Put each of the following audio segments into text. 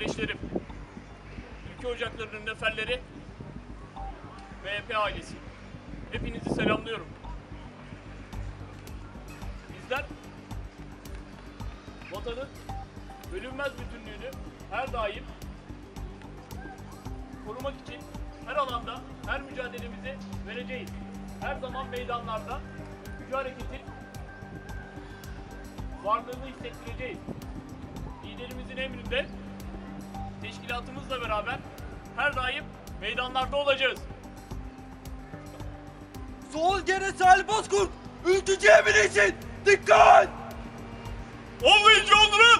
kardeşlerim, ülke ocaklarının neferleri, MHP ailesi. Hepinizi selamlıyorum. Bizler vatanın bölünmez bütünlüğünü her daim korumak için her alanda her mücadelemizi vereceğiz. Her zaman meydanlarda gücü hareketin varlığını hissettireceğiz. Liderimizin emrinde teşkilatımızla beraber her daim meydanlarda olacağız. Sol gene Salih Bozkurt. Ülkücü için dikkat! Ollayıcı oldurun!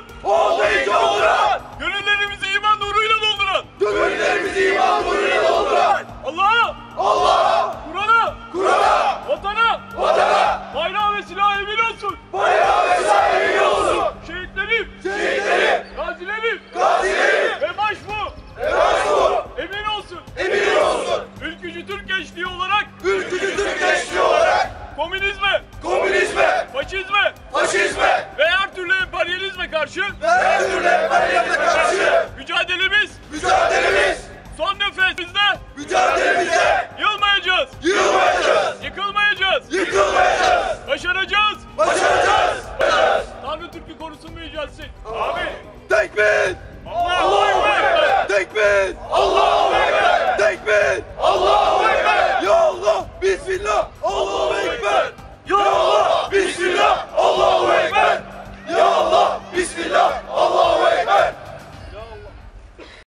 Komünizme, komünizme, faşizme faşizme ve her türlü emperyalizme karşı ve her türlü emperyalizme karşı mücadelemiz mücadelemiz, son nefesimizde mücadelemizde yılmayacağız, yılmayacağız, yıkılmayacağız, yıkılmayacağız, başaracağız. başaracağız! Tanrı Türk'ü korusun ve yücelsin. Amin. Tekbir! Allahu Ekber. Tekbir! Allahu Ekber! Tekbir!